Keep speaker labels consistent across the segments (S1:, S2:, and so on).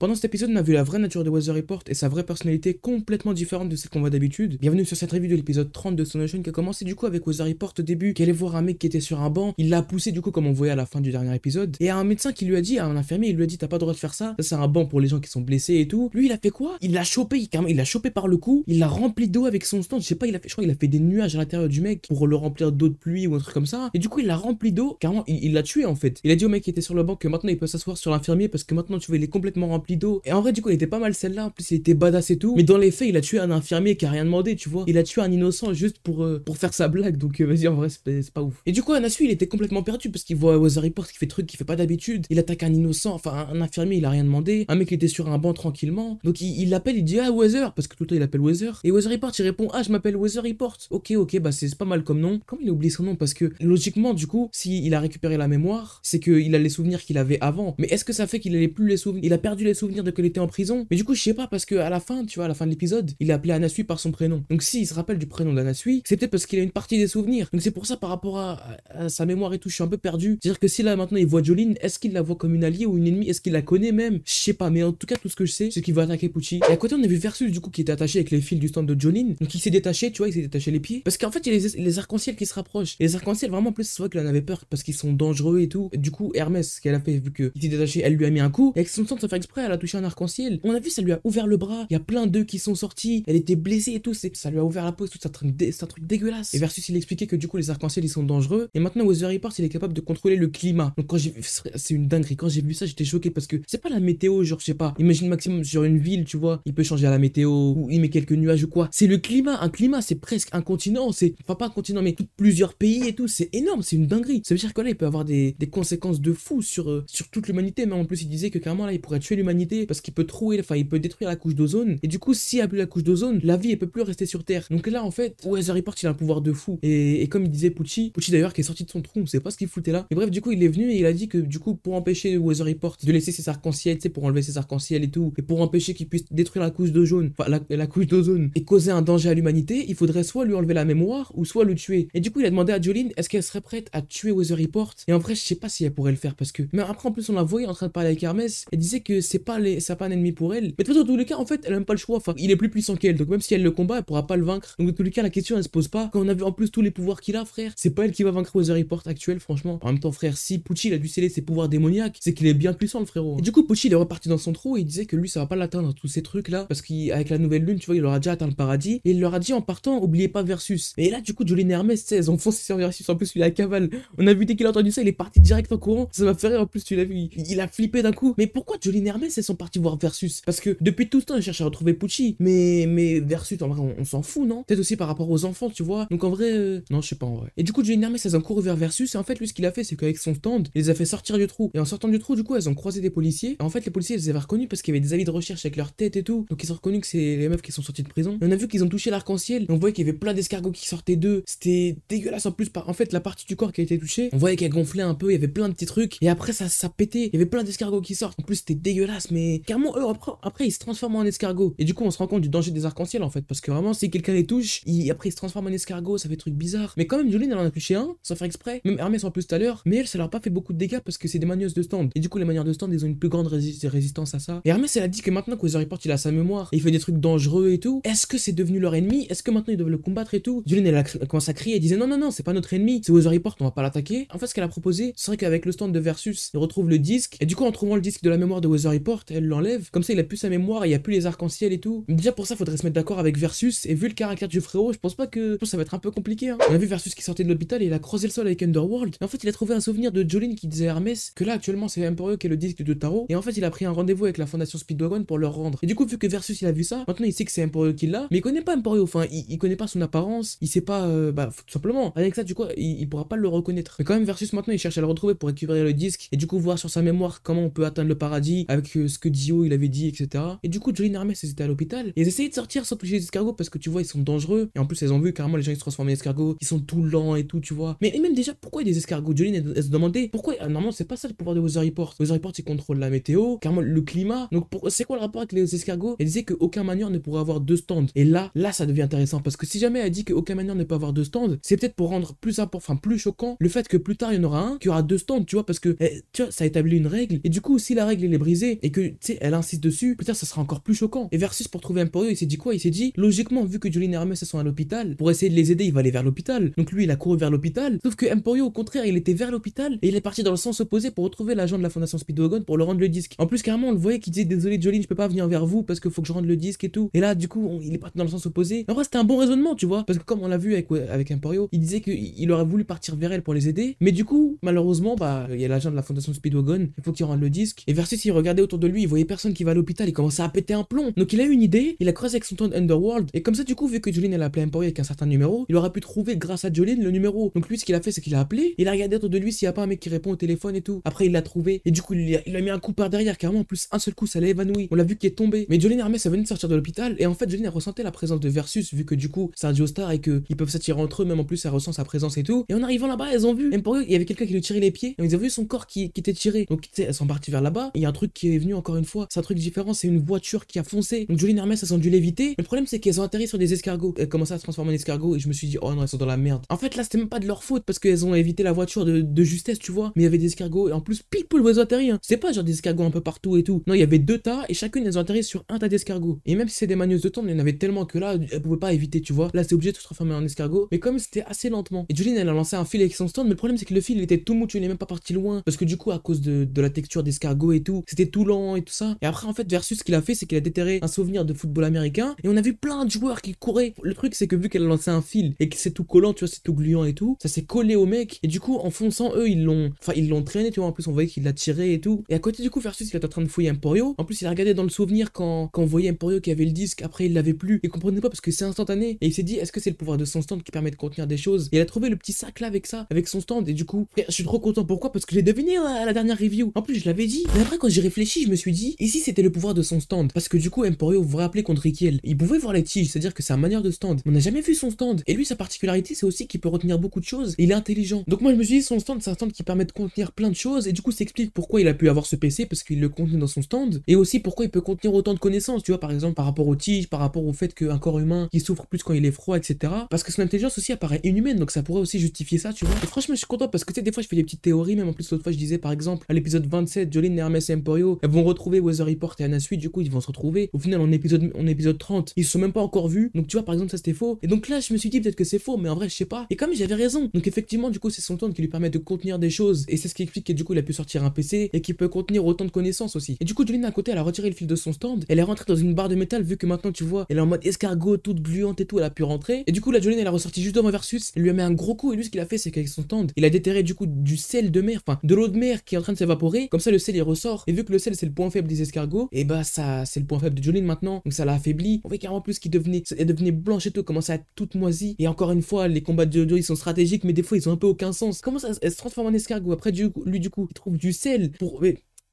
S1: Pendant cet épisode, on a vu la vraie nature de Weather Report et sa vraie personnalité complètement différente de celle qu'on voit d'habitude. Bienvenue sur cette review de l'épisode 30 de Sonation qui a commencé du coup avec Weather Report au début, qui allait voir un mec qui était sur un banc, il l'a poussé du coup comme on voyait à la fin du dernier épisode, et un médecin qui lui a dit, à un infirmier, il lui a dit t'as pas le droit de faire ça, ça c'est un banc pour les gens qui sont blessés et tout. Lui il a fait quoi? Il l'a chopé, il, il l'a chopé par le cou, il l'a rempli d'eau avec son stand, je sais pas, il a fait, je crois il a fait des nuages à l'intérieur du mec pour le remplir d'eau de pluie ou un truc comme ça, et du coup il l'a rempli d'eau, carrément il l'a tué en fait. Il a dit au mec qui était sur le banc que maintenant il peut s'asseoir sur l'infirmier parce que maintenant tu vois il est complètement rempli Et en vrai du coup il était pas mal celle-là, en plus il était badass et tout, mais dans les faits il a tué un infirmier qui a rien demandé, tu vois. Il a tué un innocent juste pour, euh, pour faire sa blague, donc euh, vas-y en vrai c'est pas ouf. Et du coup Anasu il était complètement perdu parce qu'il voit Weather Report qui fait truc qu'il fait pas d'habitude, il attaque un innocent, enfin un, infirmier il a rien demandé, un mec était sur un banc tranquillement, donc il l'appelle, il, dit ah Weather, parce que tout le temps il appelle Weather, et Weather Report il répond ah je m'appelle Weather Report, ok ok bah c'est pas mal comme nom, comment il a oublié son nom? Parce que logiquement du coup si il a récupéré la mémoire, c'est qu'il a les souvenirs qu'il avait avant, mais est-ce que ça fait qu'il plus les souvenirs, il a perdu les souvenirs de qu'il était en prison, mais du coup je sais pas parce que à la fin tu vois à la fin de l'épisode il a appelé Anasui par son prénom, donc s'il se rappelle du prénom d'Anasui, c'est peut-être parce qu'il a une partie des souvenirs, donc c'est pour ça par rapport à, sa mémoire et tout je suis un peu perdu, c'est-à-dire que si là maintenant il voit Jolene, est-ce qu'il la voit comme une alliée ou une ennemie, est-ce qu'il la connaît même, je sais pas, mais en tout cas tout ce que je sais c'est qu'il va attaquer Pucci, et à côté on a vu Versus du coup qui était attaché avec les fils du stand de Jolene, donc il s'est détaché, tu vois, il s'est détaché les pieds, parce qu'en fait il y a les, arcs-en-ciel qui se rapprochent, les arcs-en-ciel vraiment plus c'est vrai qu'il en avait peur parce qu'ils sont dangereux et tout, du coup Hermès qu'elle a fait vu qu'il s'est détaché, elle lui a mis un coup, et avec son faire exprès a touché un arc-en-ciel, on a vu ça lui a ouvert le bras, il y a plein d'eux qui sont sortis, elle était blessée et tout, ça lui a ouvert la peau, c'est un truc dégueulasse, et Versus il expliquait que du coup les arcs-en-ciel ils sont dangereux, et maintenant Weather Report il est capable de contrôler le climat, donc quand j'ai vu, c'est une dinguerie, quand j'ai vu ça j'étais choqué parce que c'est pas la météo, genre je sais pas, imagine maximum sur une ville, tu vois, il peut changer à la météo, ou il met quelques nuages ou quoi, c'est le climat, un climat c'est presque un continent, c'est, enfin pas un continent mais plusieurs pays et tout, c'est énorme, c'est une dinguerie, ça veut dire que là il peut avoir des, des conséquences de fou sur, euh, sur toute l'humanité, mais en plus il disait que carrément là il pourrait tuer l'humanité parce qu'il peut trouer, enfin il peut détruire la couche d'ozone, et du coup s'il n'y a plus la couche d'ozone, la vie elle peut plus rester sur Terre, donc là en fait, Weather Report il a un pouvoir de fou, et, comme il disait Pucci, Pucci d'ailleurs qui est sorti de son trou, on sait pas ce qu'il foutait là, et bref du coup il est venu et il a dit que du coup pour empêcher Weather Report de laisser ses arcs-en-ciel, tu sais pour enlever ses arcs-en-ciel et tout, et pour empêcher qu'il puisse détruire la couche d'ozone, enfin la, couche d'ozone, et causer un danger à l'humanité, il faudrait soit lui enlever la mémoire, ou soit le tuer, et du coup il a demandé à Jolene est-ce qu'elle serait prête à tuer Weather Report, et en vrai je sais pas si elle pourrait le faire parce que, mais après en plus on l'a voyé en train de parler avec Hermès, elle disait que c'est pas les, c'est pas un ennemi pour elle, mais de toute façon dans tous les cas en fait elle a même pas le choix, enfin il est plus puissant qu'elle, donc même si elle le combat elle pourra pas le vaincre, donc dans tous les cas la question elle se pose pas, quand on a vu en plus tous les pouvoirs qu'il a frère, c'est pas elle qui va vaincre Weather Report actuel franchement, en même temps frère si Pucci il a dû sceller ses pouvoirs démoniaques, c'est qu'il est bien puissant le frérot, et du coup Pucci il est reparti dans son trou. Et il disait que lui ça va pas l'atteindre tous ces trucs là, parce qu'avec la nouvelle lune tu vois il aura déjà atteint le paradis, et il leur a dit en partant oubliez pas Versus, et là du coup Jolene Hermès, elles ont foncé sur Versus, en plus il a cavale, on a vu dès qu'il a entendu ça il est parti direct en courant, ça m'a fait rire en plus tu l'as vu, il, a flippé d'un coup, mais pourquoi Jolene et Hermès elles sont partis voir Versus, parce que depuis tout ce temps ils cherchent à retrouver Pucci, mais, mais Versus en vrai on, s'en fout non, peut-être aussi par rapport aux enfants tu vois, donc en vrai, euh, non je sais pas en vrai, et du coup Jolene et Hermès elles ont couru vers Versus, et en fait lui ce qu'il a fait c'est qu'avec son stand, il les a fait sortir du trou, et en sortant du trou du coup elles ont croisé des policiers, et en fait les policiers les avaient reconnus parce qu'il y avait des avis de recherche avec leur tête et tout, donc ils ont reconnu que c'est les meufs qui sont sorties de prison, et on a vu qu'ils ont touché l'arc-en-ciel, on voyait qu'il y avait plein d'escargots qui sortaient d'eux, c'était dégueulasse en plus, par... en fait la partie du corps qui a été touchée, on voyait qu'elle gonflait un peu, il y avait plein de petits trucs, et après ça, ça pétait, il y avait plein d'escargots qui sortent, en plus c'était dégueulasse, mais carrément eux après, après ils se transforment en escargots, et du coup on se rend compte du danger des arcs-en-ciel en fait, parce que vraiment si quelqu'un les touche, il... après ils se transforment en escargot, ça fait truc bizarre, mais quand même Jolene elle en a touché un, sans faire exprès, même Hermès en plus tout à l'heure, mais elle ça leur a pas fait beaucoup de dégâts parce que c'est des manieuses de stand, et du coup les manières de stand ils ont une plus grande résistance à ça, et Hermès elle a dit que maintenant que Report il a sa mémoire, et il fait des trucs dangereux et tout, est-ce que c'est devenu leur ennemi, est-ce que maintenant ils doivent le combattre et tout, Jolene elle a commencé à crier, elle disait non non non c'est pas notre ennemi, c'est Weather Report, on va pas l'attaquer, en fait ce qu'elle a proposé, c'est qu'avec le stand de Versus, il retrouve le disque, et du coup en trouvant le disque de la mémoire de Weather Elle l'enlève, comme ça il a plus sa mémoire, il y a plus les arcs-en-ciel et tout, déjà pour ça faudrait se mettre d'accord avec Versus, et vu le caractère du frérot, je pense pas que ça va être un peu compliqué, hein. On a vu Versus qui sortait de l'hôpital et il a croisé le sol avec Underworld, et en fait il a trouvé un souvenir de Jolene qui disait à Hermès que là actuellement c'est Emporio qui est le disque de Tarot, et en fait il a pris un rendez-vous avec la fondation Speedwagon pour leur rendre, et du coup vu que Versus il a vu ça, maintenant il sait que c'est Emporio qui l'a, mais il connaît pas Emporio, enfin il, connaît pas son apparence, il sait pas, euh, bah tout simplement, avec ça du coup il, pourra pas le reconnaître, mais quand même Versus maintenant il cherche à le retrouver pour récupérer le disque, et du coup voir sur sa mémoire comment on peut atteindre le paradis, avec ce que Dio il avait dit, etc. Et du coup Jolene et Hermès ils étaient à l'hôpital, et ils essayaient de sortir sans toucher les escargots parce que tu vois ils sont dangereux, et en plus elles ont vu carrément les gens ils se transforment en escargots, ils sont tout lents et tout, tu vois. Mais même déjà pourquoi des escargots? Jolene elle, se demandait pourquoi, ah, normalement c'est pas ça le pouvoir de Weather Report, Weather Report il contrôle la météo, carrément le climat, donc c'est quoi le rapport avec les escargots? Elle disait qu'aucun manieur ne pourrait avoir deux stands, et là, là ça devient intéressant parce que si jamais elle dit qu'aucun manieur ne peut avoir deux stands, c'est peut-être pour rendre plus important, enfin plus choquant le fait que plus tard il y en aura un qui aura deux stands, tu vois, parce que eh, tu vois, ça établit une règle, et du coup si la règle est brisée, et et que, tu sais, elle insiste dessus, peut-être ça sera encore plus choquant. Et Versus, pour trouver Emporio, il s'est dit quoi? Il s'est dit, logiquement, vu que Jolene et Hermès sont à l'hôpital, pour essayer de les aider, il va aller vers l'hôpital. Donc lui, il a couru vers l'hôpital. Sauf que Emporio, au contraire, il était vers l'hôpital et il est parti dans le sens opposé pour retrouver l'agent de la fondation Speedwagon pour le rendre le disque. En plus, carrément, on le voyait qui disait désolé Jolene, je peux pas venir vers vous parce qu'il faut que je rende le disque et tout. Et là, du coup, il est parti dans le sens opposé. En vrai, c'était un bon raisonnement, tu vois, parce que comme on l'a vu avec, avec Emporio, il disait qu'il aurait voulu partir vers elle pour les aider, mais du coup, malheureusement, bah, il y a l'agent de la fondation Speedwagon, il faut qu'il rende le disque. Et Versus, il regardait autour de lui, il voyait personne qui va à l'hôpital, il commençait à péter un plomb. Donc il a eu une idée, il a croisé avec son ton Underworld, et comme ça, du coup, vu que Jolene elle a appelé Emporio avec un certain numéro, il aurait pu trouver grâce à Jolene le numéro. Donc lui, ce qu'il a fait, c'est qu'il a appelé, il a regardé autour de lui s'il y a pas un mec qui répond au téléphone et tout. Après, il l'a trouvé, et du coup, il a, mis un coup par derrière, carrément, en plus, un seul coup, ça l'a évanoui. On l'a vu qui est tombé. Mais Jolene Hermès, elle venait de sortir de l'hôpital, et en fait, Jolene a ressenti la présence de Versus, vu que du coup, c'est un Geostar et qu'ils peuvent s'attirer entre eux, même en plus, elle ressent sa présence et tout. Et en arrivant là-bas, elles ont vu, Emporio, il y avait quelqu'un qui lui tirait les pieds, et ils ont vu son corps qui, était tiré. Donc, elles sont parties vers là-bas, il y a un truc qui est venu encore une fois, c'est un truc différent, c'est une voiture qui a foncé. Donc, Jolene Hermès, elles ont dû l'éviter. Le problème, c'est qu'elles ont atterri sur des escargots. Elles commençaient à se transformer en escargots, et je me suis dit, oh non, elles sont dans la merde. En fait, là, c'était même pas de leur faute, parce qu'elles ont évité la voiture de, justesse, tu vois. Mais il y avait des escargots, et en plus, pile poil, elles ont atterri. Hein. C'est pas genre des escargots un peu partout et tout. Non, il y avait deux tas, et chacune, elles ont atterri sur un tas d'escargots. Et même si c'est des manieuses de temps, il y en avait tellement que là, elles pouvaient pas éviter, tu vois. Là, c'est obligé de se transformer en escargot. Mais comme c'était assez lentement. Et Juline, elle a lancé un fil avec son stand, mais le problème, c'est que le fil, il était tout mou, tu n'es même pas parti loin. Parce que du coup, à cause de, la texture d'escargot et tout, c'était tout lent et tout ça. Et après, en fait, Versus, ce qu'il a fait, c'est qu'il a déterré un souvenir de football américain. Et on a vu plein de joueurs qui couraient. Le truc, c'est que vu qu'elle a lancé un fil et que c'est tout collant, tu vois, c'est tout gluant et tout, ça s'est collé au mec. Et du coup, en fonçant, eux, ils l'ont, enfin, ils l'ont traîné, tu vois. En plus, on voyait qu'il l'a tiré et tout. Et à côté, du coup, Versus, il était en train de fouiller Emporio. En plus, il a regardé dans le souvenir quand, quand on voyait Emporio qui avait le disque. Après, il l'avait plus. Il comprenait pas parce que c'est instantané. Et il s'est dit, est-ce que c'est le pouvoir de son stand qui permet de contenir des choses? Et il a trouvé le petit sac là avec ça, avec son stand. Et du coup, je suis trop content. Pourquoi? Parce que j'ai deviné à la dernière review. En plus, je l'avais dit. Mais après, quand j'ai réfléchi, je me suis dit, ici, c'était le pouvoir de son stand. Parce que du coup, Emporio, vous vous rappelez contre Rikiel, il pouvait voir les tiges, c'est-à-dire que une manière de stand. On n'a jamais vu son stand. Et lui, sa particularité, c'est aussi qu'il peut retenir beaucoup de choses. il est intelligent. Donc moi, je me suis dit, son stand, c'est un stand qui permet de contenir plein de choses. Et du coup, ça explique pourquoi il a pu avoir ce PC, parce qu'il le contenait dans son stand. Et aussi pourquoi il peut contenir autant de connaissances, tu vois, par exemple, par rapport aux tiges, par rapport au fait qu'un corps humain qui souffre plus quand il est froid, etc. Parce que son intelligence aussi apparaît inhumaine, donc ça pourrait aussi justifier ça, tu vois. Et franchement, je suis content parce que tu sais, des fois, je fais des petites théories, même en plus, l'autre fois, je disais par exemple, à l'épisode 27, Jolene, Hermes et Emporio, vont retrouver Weather Report et Anna Suite, du coup, ils vont se retrouver. Au final, en épisode, en épisode 30, ils se sont même pas encore vus. Donc, tu vois, par exemple, ça c'était faux. Et donc là, je me suis dit peut-être que c'est faux, mais en vrai, je sais pas. Et comme j'avais raison. Donc, effectivement, du coup, c'est son temps qui lui permet de contenir des choses. Et c'est ce qui explique que du coup, il a pu sortir un PC et qui peut contenir autant de connaissances aussi. Et du coup, Jolene, à côté, elle a retiré le fil de son stand. Elle est rentrée dans une barre de métal, vu que maintenant, tu vois, elle est en mode escargot, toute gluante et tout, elle a pu rentrer. Et du coup, la Jolene, elle a ressorti juste devant Versus. Elle lui a mis un gros coup. Et lui, ce qu'il a fait, c'est qu'avec son stand, il a déterré du coup du sel de mer, enfin, de l'eau de mer qui est en train de s'évaporer. Comme ça, le sel, il ressort. Et vu que le sel, c'est le point faible des escargots, et bah, ça, c'est le point faible de Jolene maintenant. Donc, ça l'a affaibli. On voit carrément plus qu'il devenait, elle devenait blanche et tout, commençait à être toute moisie. Et encore une fois, les combats de Jojo, ils sont stratégiques, mais des fois, ils ont un peu aucun sens. Comment ça, elle se transforme en escargot Après, lui, du coup, il trouve du sel pour.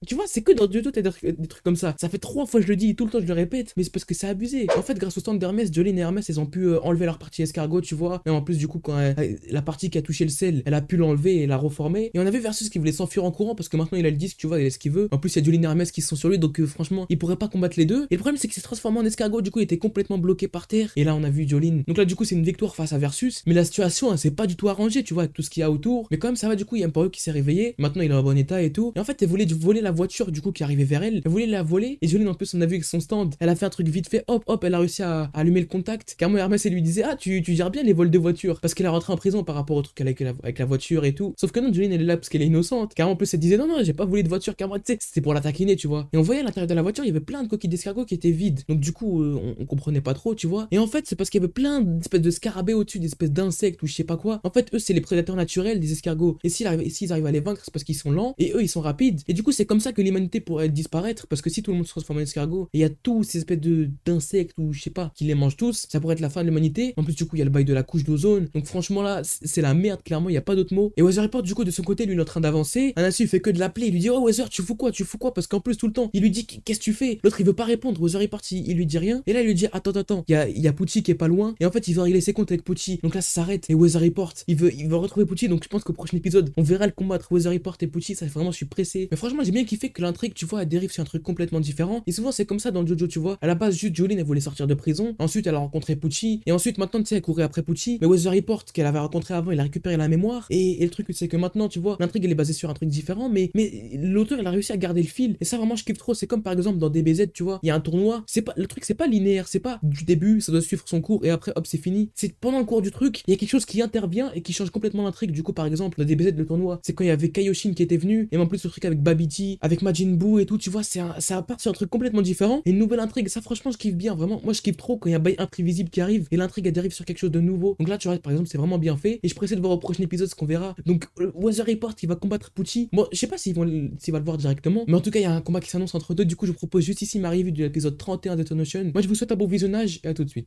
S1: Tu vois, c'est que dans Dieu t'as des, trucs comme ça. Ça fait trois fois que je le dis, tout le temps je le répète, mais c'est parce que c'est abusé. En fait, grâce au stand d'Hermès, Jolene et Hermès, elles ont pu euh, enlever leur partie escargot, tu vois. Et en plus, du coup, quand la partie qui a touché le sel, elle a pu l'enlever et la reformer. Et on avait Versus qui voulait s'enfuir en courant parce que maintenant il a le disque, tu vois, il a ce qu'il veut. En plus, il y a Jolene et Hermès qui sont sur lui, donc euh, franchement, il pourrait pas combattre les deux. Et le problème, c'est qu'il s'est transformé en escargot, du coup, il était complètement bloqué par terre. Et là, on a vu Jolene. Donc là, du coup, c'est une victoire face à Versus. Mais la situation, elle s'est pas du tout arrangée, tu vois, avec tout ce qu'il y a autour. Mais quand même, ça va, du coup, il y a un qui s'est réveillé. Maintenant, il est en bon état et tout. Et en fait, elle voulait voler la voiture, du coup, qui arrivée vers elle. Elle voulait la voler. Et Jolene, en plus, on a vu avec son stand, elle a fait un truc vite fait. Hop, hop, elle a réussi à, allumer le contact. Carrément, Hermès, elle lui disait Ah, tu, tu gères bien les vols de voiture. Parce qu'elle est rentrée en prison par rapport au truc avec la, avec la voiture et tout. Sauf que non, Jolene, elle est là parce qu'elle est innocente. Car en plus, elle disait Non, non, j'ai pas volé de voiture. Car tu sais, c'était pour la taquiner, tu vois. Et on voyait à l'intérieur de la voiture, il y avait plein de coquilles d'escargot qui étaient vides. Donc, du coup, euh, on, comprenait pas trop, tu vois. Et en fait, c'est parce qu'il y avait plein d'espèces de scarabées au-dessus, d'espèces d'insectes ou je sais pas quoi. En fait, eux, c'est les prédateurs naturels des escargots. Et s'ils arrivent, arrivent à les vaincre, c'est parce qu'ils sont lents. Et eux, ils sont rapides. Et du coup, c'est comme ça que l'humanité pourrait disparaître. Parce que si tout le monde se transforme en escargot et il y a tous ces espèces d'insectes ou je sais pas qui les mangent tous, ça pourrait être la fin de l'humanité. En plus, du coup, il y a le bail de la couche d'ozone. Donc, franchement, là, c'est la merde, clairement, il y a pas d'autre mot. Et Weather Report, du coup, de son côté, lui, il est en train d'avancer. Anassu, il fait que de l'appeler. Il lui dit, oh, Weather, tu fous quoi, tu fous quoi? Parce qu'en plus, tout le temps, il lui dit, qu'est-ce que tu fais? L'autre, il veut pas répondre. Weather Report, il, lui dit rien. Et là, il lui dit, attends, attends, il y a, y a qui est pas loin. Et en fait, il veut régler ses comptes avec Pucci. Donc là, ça s'arrête. Et Weather Report, il veut, il veut retrouver Pucci. Donc, je pense qu'au prochain épisode, on verra le combat entre Weather Report et Pucci. Ça, vraiment, je pressé. Mais franchement, j'ai bien qui fait que l'intrigue, tu vois, elle dérive sur un truc complètement différent. Et souvent, c'est comme ça dans Jojo, tu vois. À la base, juste Jolene, elle voulait sortir de prison. Ensuite, elle a rencontré Pucci. Et ensuite, maintenant, tu sais, elle courait après Pucci. Mais Weather Report, qu'elle avait rencontré avant, il a récupéré la mémoire. Et, le truc, c'est que maintenant, tu vois, l'intrigue, elle est basée sur un truc différent. Mais, mais l'auteur, il a réussi à garder le fil. Et ça, vraiment, je kiffe trop. C'est comme par exemple dans DBZ, tu vois, il y a un tournoi. C'est pas, le truc, c'est pas linéaire. C'est pas du début, ça doit suivre son cours et après, hop, c'est fini. C'est pendant le cours du truc, il y a quelque chose qui intervient et qui change complètement l'intrigue. Du coup, par exemple, dans DBZ, le tournoi, c'est quand il y avait Kaioshin qui était venu. Et en plus, ce truc avec Babiti, avec Majin Buu et tout, tu vois, c'est ça part sur un truc complètement différent. Et une nouvelle intrigue. Ça, franchement, je kiffe bien. Vraiment, moi, je kiffe trop quand il y a un bail imprévisible qui arrive et l'intrigue, elle dérive sur quelque chose de nouveau. Donc là, tu vois, par exemple, c'est vraiment bien fait. Et je pressé de voir au prochain épisode ce qu'on verra. Donc, euh, Weather Report, il va combattre Pucci. Moi, je sais pas s'il va le voir directement. Mais en tout cas, il y a un combat qui s'annonce entre deux. Du coup, je propose juste ici ma review de l'épisode 31 de Notion. Moi, je vous souhaite un bon visionnage et à tout de suite.